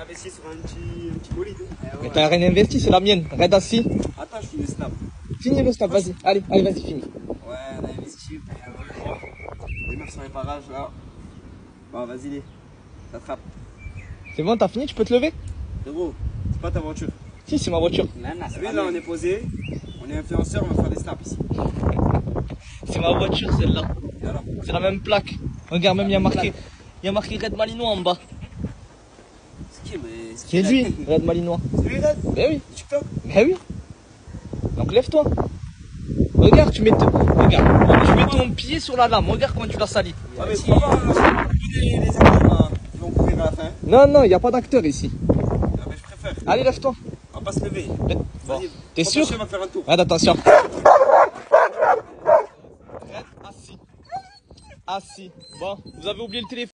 Investi sur un petit, un petit bolide. Mais t'as rien investi, c'est la mienne. Red assis. Attends, je finis le snap. Finis le snap, vas-y. Allez, allez, vas-y, finis. Ouais, on a investi. Les meufs sont les parages là. Bon, vas-y, les. T'attrapes. C'est bon, t'as fini, tu peux te lever? Frérot, c'est pas ta voiture. Si, c'est ma voiture. Là, on est posé. On est influenceur, on va faire des snaps ici. C'est ma voiture, celle-là. C'est la même plaque. Regarde, même il y a marqué. Il y a marqué Red Malinois en bas. C'est qui, mais. C'est lui, Red Malinois. C'est lui, Red Ben oui, TikTok ben oui. Donc lève-toi. Regarde, tu mets, te- regarde, tu mets ton pied sur la lame. Regarde comment tu l'as sali. Ah, mais hein, Les, les acteurs là, ils vont courir à la fin. Non, non, il n'y a pas d'acteur ici. Ah, mais je préfère. Allez, lève-toi. On va pas se lever. Bon, t'es sûr on va faire un tour. Regarde, attention. Red assis. Assis. Bon, vous avez oublié le téléphone.